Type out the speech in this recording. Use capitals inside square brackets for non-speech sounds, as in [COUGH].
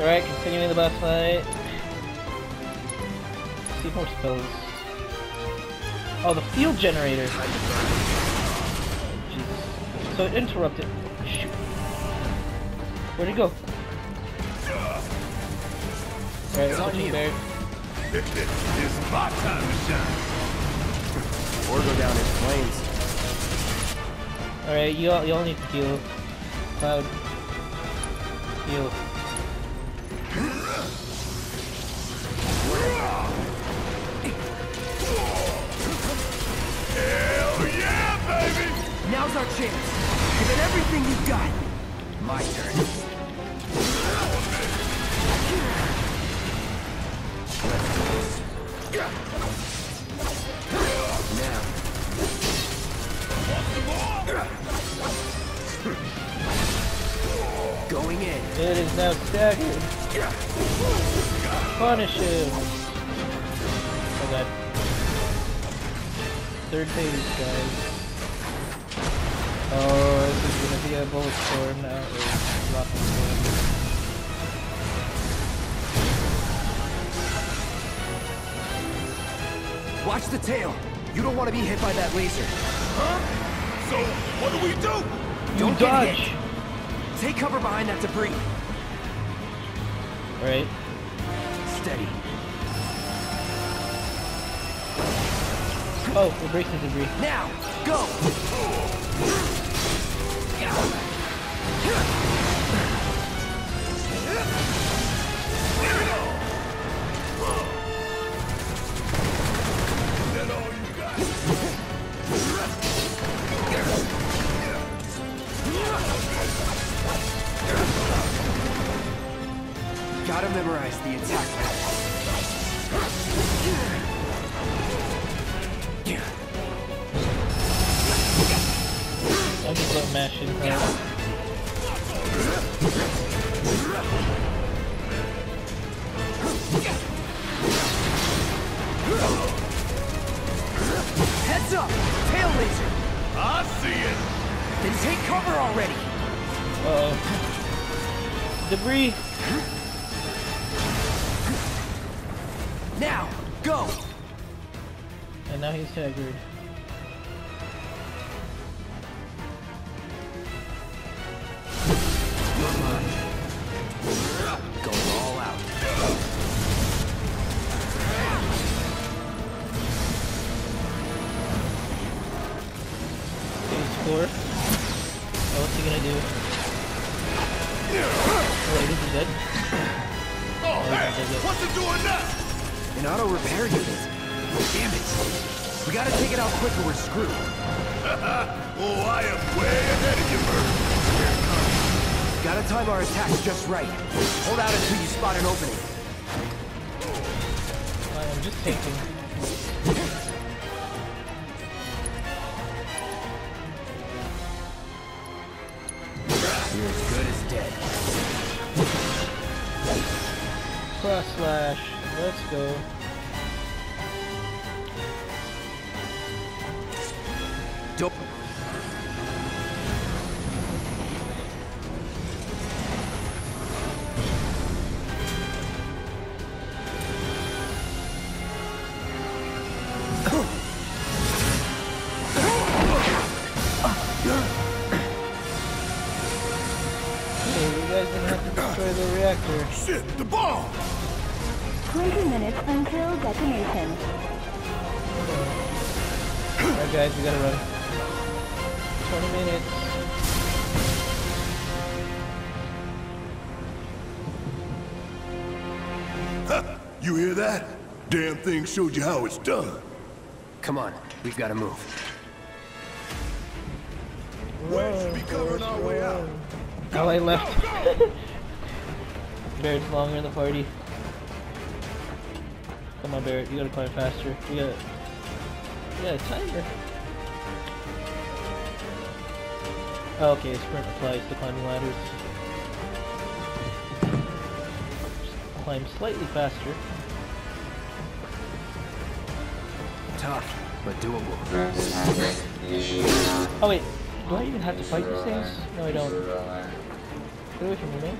Alright, continuing the boss fight. see more spells. Oh, the field generator! Jesus. So it interrupted. Shoot. Where'd he go? Alright, It's on switching you. Barret. it's my time to shine. Or go down in flames. Alright, you all, you all need to heal. Cloud. Heal. Now's our chance. Give it everything you've got. My turn. Going in. It is now staggered. Punish him. Oh. Third phase, guys. Oh, this is gonna be a bullet storm now. Or rocket storm. Watch the tail. You don't want to be hit by that laser. Huh? So, what do we do? Don't dodge. Take cover behind that debris. Right? Steady. Oh, we're breaking the debris. Now, go. Gotta memorize the attack pattern. I'll just let mash in. Heads up! Tail laser! I see it. Then take cover already! Uh oh. Debris! Now, go! And now he's staggered. You're mine. Going all out. Phase four. Oh, what's he gonna do? Oh, he? Oh, oh yeah, hey, yeah, yeah. what's it doing now? An auto repair unit. Damn it! We gotta take it out quick or we're screwed. [LAUGHS] Oh, I am way ahead of you, Bird. Gotta time our attacks just right. Hold out until you spot an opening. I am just taking. You're as good as dead. Cross slash. Let's go. Don't. You guys didn't have to destroy the reactor. Shit, the bomb! 20 minutes until detonation. Alright guys, we gotta run. 20 minutes. You hear that? Damn thing showed you how it's done. Come on, we've gotta move. Where should be covering our way out? Oh, I left. Barret's [LAUGHS] longer in the party. Come on, Barret, you gotta climb faster. You got, a timer. Oh, okay, sprint applies to climbing ladders. Just climb slightly faster. Tough, but doable. Oh wait, do I even have to fight these things? No, I don't. Get away from me, man.